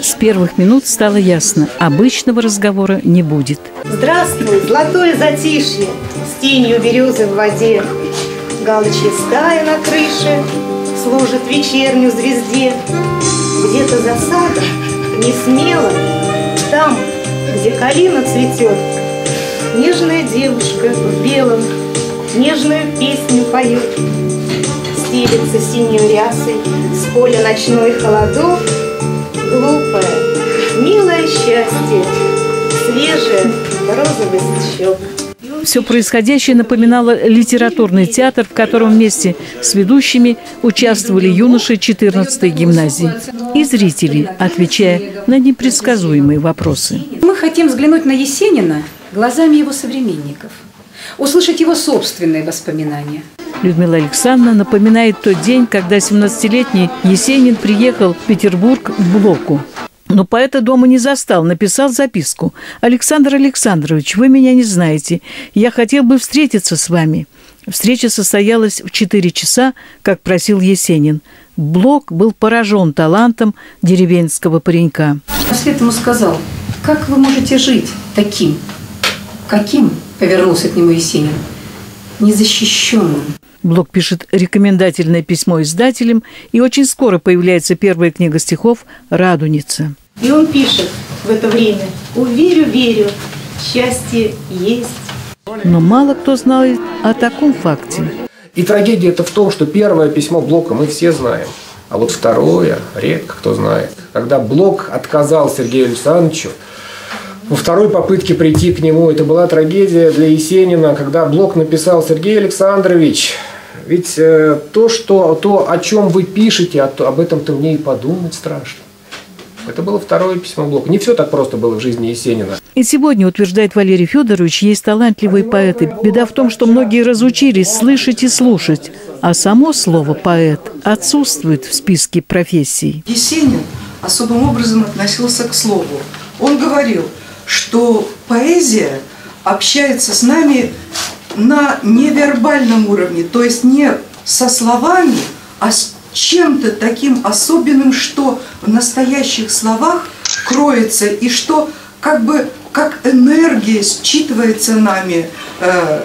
С первых минут стало ясно, обычного разговора не будет. Здравствуй, золотое затишье, с тенью березы в воде. Галочья стая на крыше служит вечернюю звезде. Где-то за садом, не смело, там, где калина цветет, Нежная девушка в белом нежную песню поет. Стелится синей рясой с поля ночной холодов, Глупое, милое счастье, свежее розовый щек. Все происходящее напоминало литературный театр, в котором вместе с ведущими участвовали юноши 14-й гимназии и зрители, отвечая на непредсказуемые вопросы. Мы хотим взглянуть на Есенина глазами его современников, услышать его собственные воспоминания. Людмила Александровна напоминает тот день, когда 17-летний Есенин приехал в Петербург к Блоку. Но поэта дома не застал, написал записку. «Александр Александрович, вы меня не знаете. Я хотел бы встретиться с вами». Встреча состоялась в 4 часа, как просил Есенин. Блок был поражен талантом деревенского паренька. Вслед ему сказал, как вы можете жить таким? Каким? Повернулся к нему Есенин. Незащищенным. Блок пишет рекомендательное письмо издателям, и очень скоро появляется первая книга стихов «Радуница». И он пишет в это время «Уверю, верю, счастье есть». Но мало кто знает о таком факте. И трагедия это в том, что первое письмо Блока мы все знаем, а вот второе редко кто знает. Когда Блок отказал Сергею Александровичу во второй попытке прийти к нему, это была трагедия для Есенина, когда Блок написал Сергей Александрович, ведь э, то, что, то, о чем вы пишете, об этом-то мне и подумать страшно. Это было второе письмо Блока. Не все так просто было в жизни Есенина. И сегодня, утверждает Валерий Федорович, есть талантливые поэты. Беда в том, что многие разучились слышать и слушать, а само слово «поэт» отсутствует в списке профессий. Есенин особым образом относился к слову. Он говорил, что поэзия общается с нами на невербальном уровне, то есть не со словами, а с чем-то таким особенным, что в настоящих словах кроется и что как бы как энергия считывается нами э,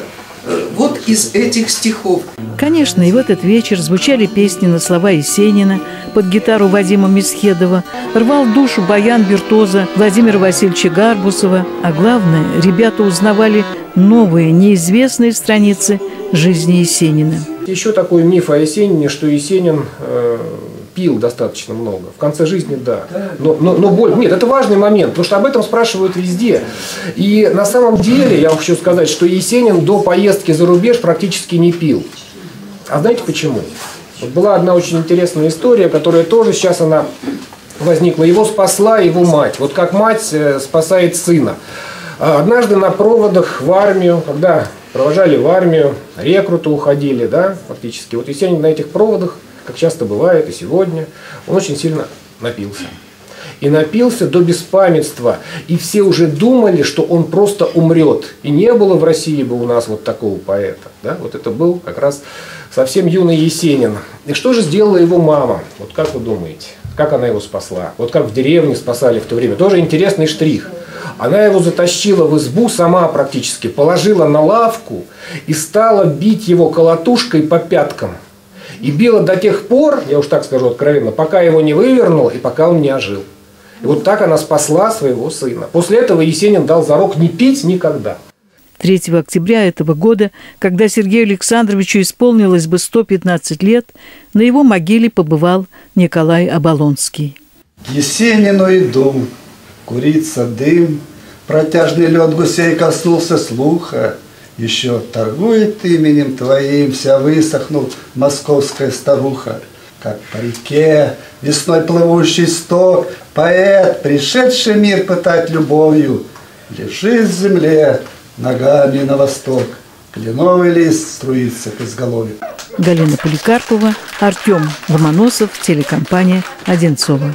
вот из этих стихов. Конечно, и в этот вечер звучали песни на слова Есенина под гитару Вадима Месхедова, рвал душу баян виртуоза Владимира Васильевича Гарбусова, а главное, ребята узнавали новые, неизвестные страницы жизни Есенина. Еще такой миф о Есенине, что Есенин э, пил достаточно много. В конце жизни, да. Но, но, но боль... Нет, это важный момент, потому что об этом спрашивают везде. И на самом деле, я хочу сказать, что Есенин до поездки за рубеж практически не пил. А знаете почему? Вот была одна очень интересная история, которая тоже сейчас она возникла. Его спасла его мать. Вот как мать э, спасает сына. А однажды на проводах в армию, когда провожали в армию, рекруты уходили, да, фактически. Вот Есенин на этих проводах, как часто бывает и сегодня, он очень сильно напился. И напился до беспамятства. И все уже думали, что он просто умрет. И не было в России бы у нас вот такого поэта. Да? Вот это был как раз совсем юный Есенин. И что же сделала его мама? Вот как вы думаете? Как она его спасла? Вот как в деревне спасали в то время. Тоже интересный штрих. Она его затащила в избу сама практически, положила на лавку и стала бить его колотушкой по пяткам. И била до тех пор, я уж так скажу откровенно, пока его не вывернула и пока он не ожил. И вот так она спасла своего сына. После этого Есенин дал зарок не пить никогда. 3 октября этого года, когда Сергею Александровичу исполнилось бы 115 лет, на его могиле побывал Николай Оболонский. Есенину иду, курица дым, протяжный лед гусей коснулся слуха, еще торгует именем твоим, вся высохнул московская старуха. Как по реке весной плывущий сток, поэт, пришедший мир пытать любовью, лежит в земле ногами на восток. Кленовый лист струится к изголовью. Галина Поликарпова, Артем Ломоносов, телекомпания «Одинцова».